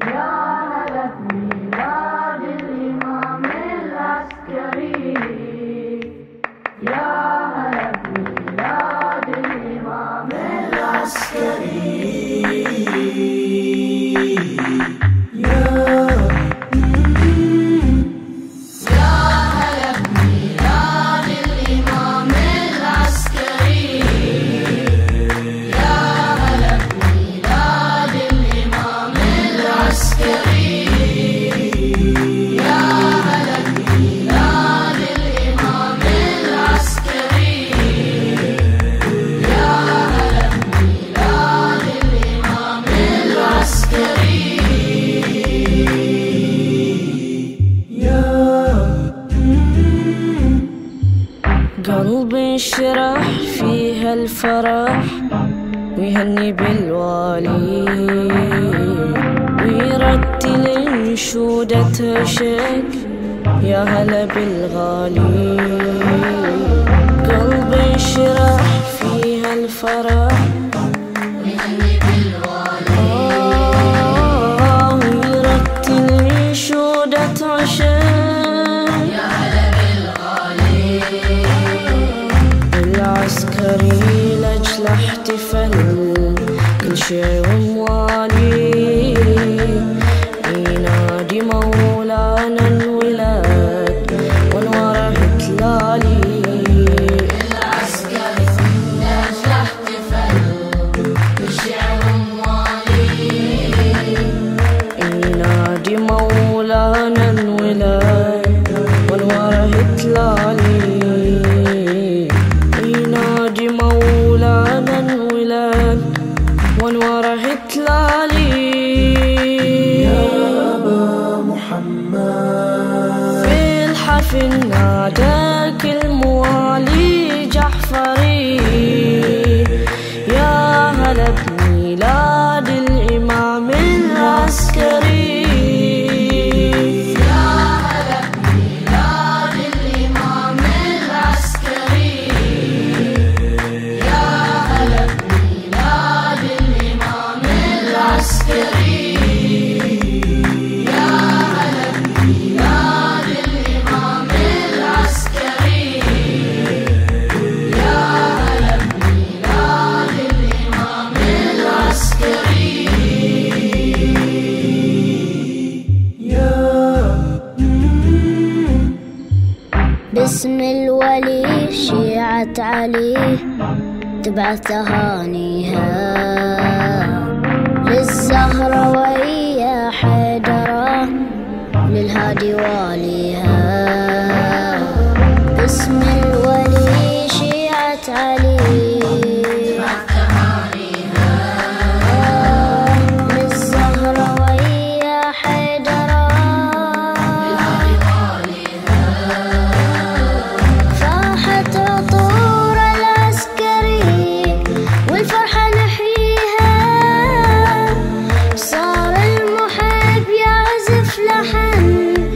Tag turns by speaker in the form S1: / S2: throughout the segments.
S1: Rama Lakshmi, Rama. نشرح فيها الفرح ويهني بالوالي. ويرتل انشودة تشك يا هلا بالغالي. قلبي يشرح فيها الفرح جميل أجل احتفل كل شيء غطلة يا أبا محمد. في الحفل نادك
S2: اسم الولي شيعة علي تبعث أهانيها للزهرة ويا حيدرة للهادي واليها. اسم الولي شيعة علي. one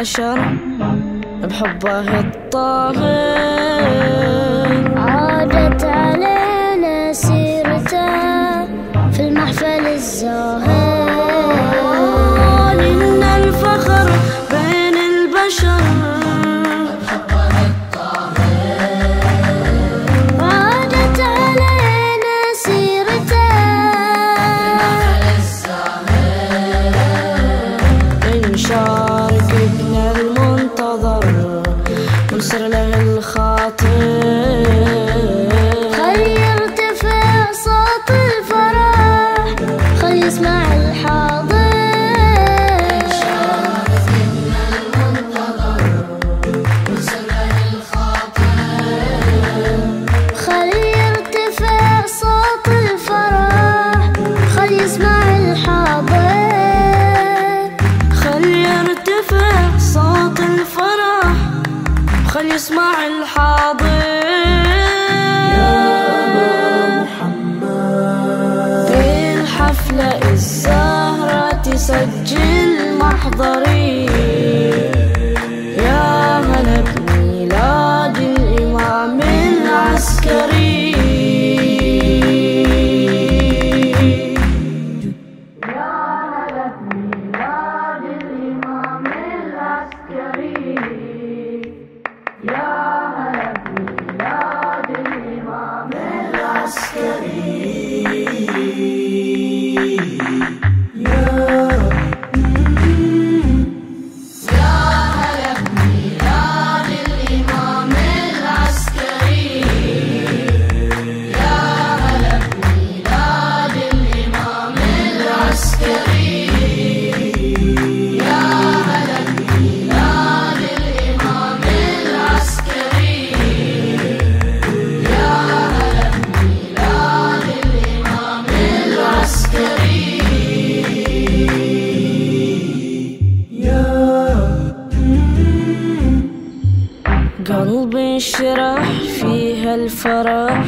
S2: بشر بحبه الطاهر خل يسمع الحاضر.
S1: يا محمد في الحفلة الزهرة تسجل محضري نشرح فيها الفرح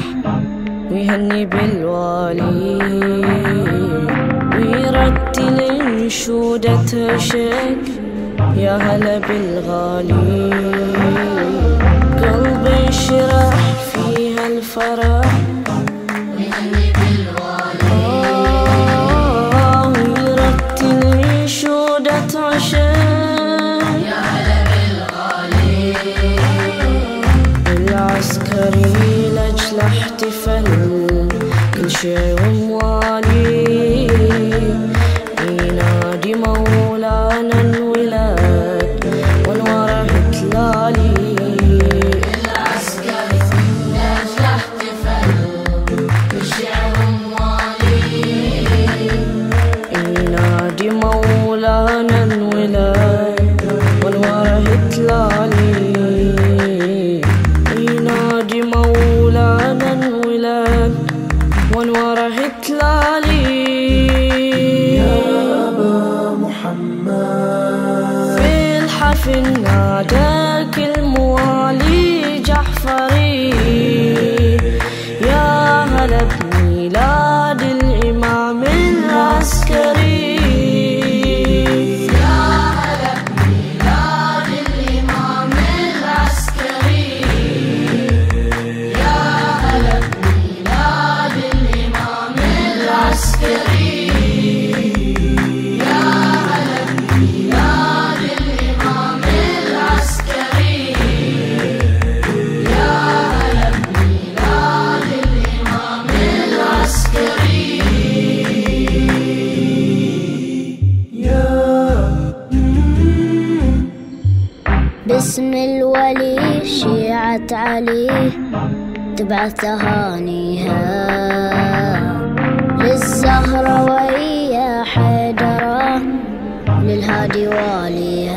S1: ويهني بالوالي ويرتل انشودة شك يا هلا بالغالي. قلبي يشرح فيها الفرح 寻。
S2: اسم الولي شيعة علي تبعث هانيها للزهرة ويا حيدرة للهادي واليها.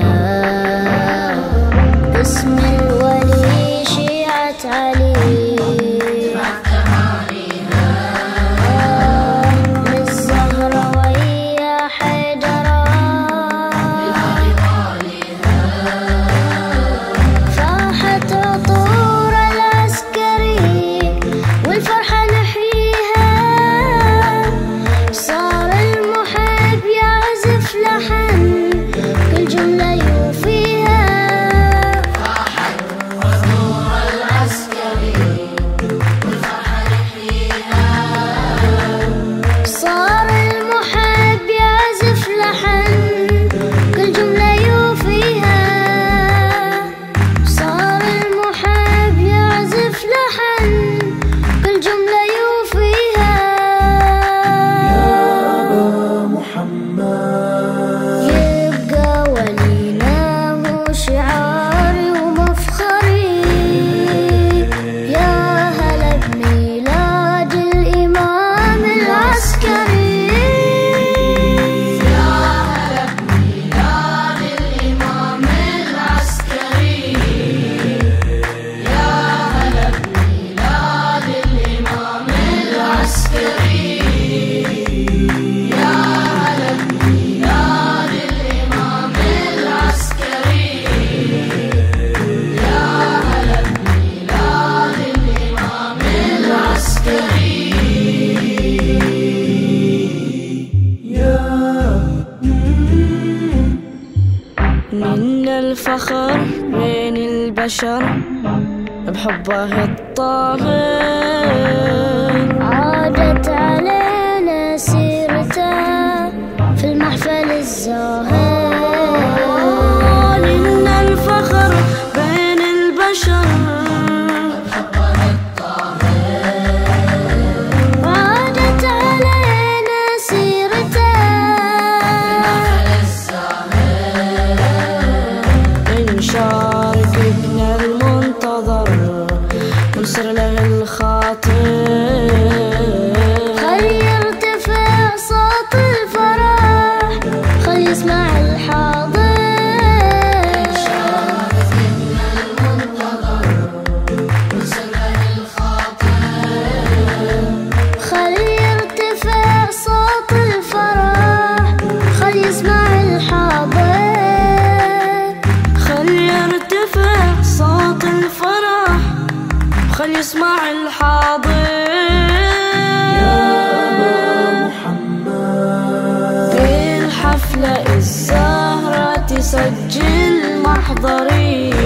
S1: البشر بحبه الطاهر
S2: عادت علينا سيرته في المحفل الزاهر.
S1: لنا الفخر بين البشر يسمع الحاضر. في الحفلة الزهرة تسجل محضري